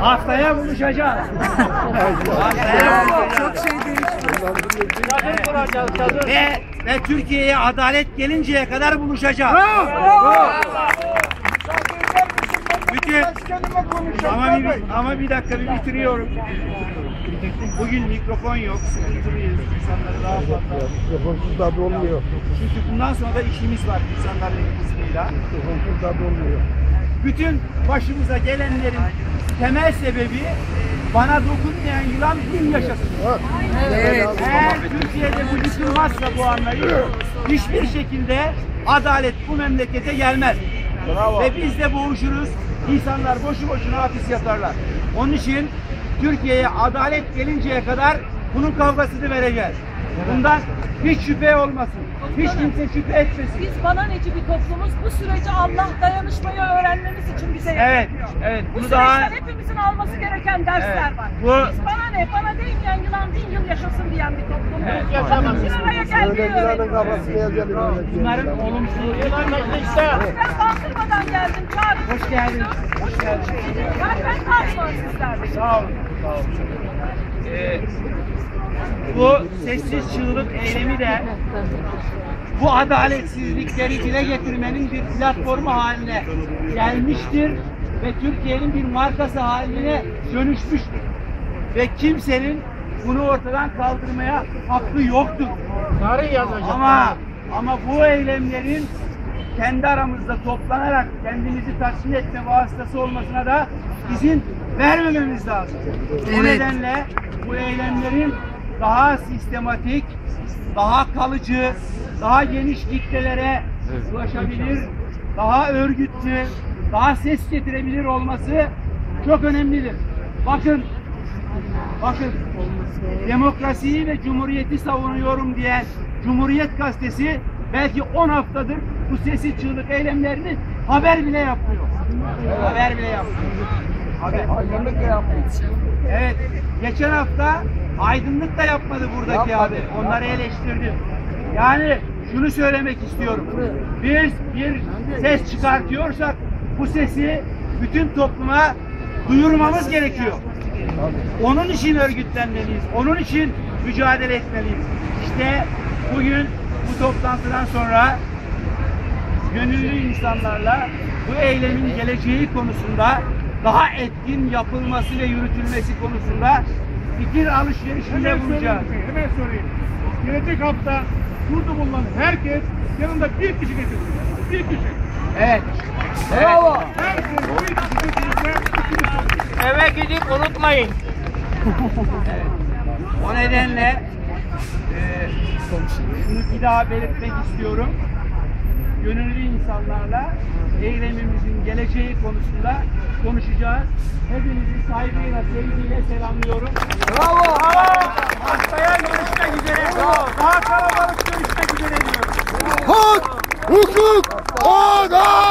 Haftaya buluşacağız. Haftaya Çok şey değişti. Çadır kuracağız çadır. Ve, ve Türkiye'ye adalet gelinceye kadar buluşacağız. Bütün ama bir, ama bir dakika bir bitiriyorum. Bugün mikrofon yok, sıkıntılıyız. İnsanları daha fazla. Telefonsuz tabi olmuyor. Çünkü bundan sonra da işimiz var insanların izniyle. Telefonsuz tabi olmuyor. Bütün başımıza gelenlerin temel sebebi bana dokunmayan yılan bin yaşasın. Evet. Eğer Türkiye'de bu yıkılmazsa bu anlayış hiçbir şekilde adalet bu memlekete gelmez. Ve biz de boğuşuruz. İnsanlar boşu boşuna hapis yatarlar. Onun için Türkiye'ye adalet gelinceye kadar bunun kavgasını vereceğiz. Bundan hiç şüphe olmasın. Hiç kimse şüphe etmesin. Biz bana neci bir toplumuz. Bu süreci Allah dayanışmayı öğrenmemiz için bize Evet, yapıyor. evet. Bu Bunu daha süreçten hepimizin alması gereken dersler Evet, var. bu- Biz bana ne, bana değmeyen yılan bin yıl yaşasın diyen bir toplum. Evet, Evet, yaşamaz. Bir araya Öğrencilerin öğreniyoruz. bunların mecliste. Ben Bandırmadan geldim, çağırdım. Hoş geldin. Hoş geldin. Ben ben kalmam sizlerle. Sağ olun. Sağ olun. Ee, bu sessiz çığlık eylemi de bu adaletsizlikleri dile getirmenin bir platformu haline gelmiştir ve Türkiye'nin bir markası haline dönüşmüştür. Ve kimsenin bunu ortadan kaldırmaya hakkı yoktur. Tarih yazacak. Ama ama bu eylemlerin kendi aramızda toplanarak kendimizi tatmin etme vasıtası olmasına da izin vermememiz lazım. Evet. nedenle bu eylemlerin daha sistematik, daha kalıcı, daha geniş kitlelere ulaşabilir, daha örgütlü, daha ses getirebilir olması çok önemlidir. Bakın Bakın demokrasiyi ve cumhuriyeti savunuyorum diyen Cumhuriyet Gazetesi belki 10 haftadır bu sesi çığlık eylemlerini haber bile yapmıyor. Haber bile yapmıyor. Haber. Aydınlık da yapmıyor. Evet. Geçen hafta aydınlık da yapmadı buradaki Yapmadı. haber. Onları eleştirdim. Yani şunu söylemek istiyorum. Biz bir ses çıkartıyorsak bu sesi bütün topluma duyurmamız gerekiyor. Onun için örgütlenmeliyiz. Onun için mücadele etmeliyiz. İşte bugün bu toplantıdan sonra gönüllü insanlarla bu eylemin geleceği konusunda daha etkin yapılması ve yürütülmesi konusunda fikir alışverişinde bulunacağız. Hemen sorayım. Gelecek hafta burada bulunan herkes yanında bir kişi getirsin. Bir kişi. Evet. Bravo. Herkes bir kişi getirirse Eve gidip unutmayın. evet. O nedenle e, şunu bir daha belirtmek istiyorum. Gönüllü insanlarla eylemimizin geleceği konusunda konuşacağız. Hepinizi saygıyla, sevgiyle selamlıyorum. Bravo! Bravo! Haftaya görüşmek üzere. Daha kalabalık görüşmek üzere diyorum. Hak, hukuk, adalet.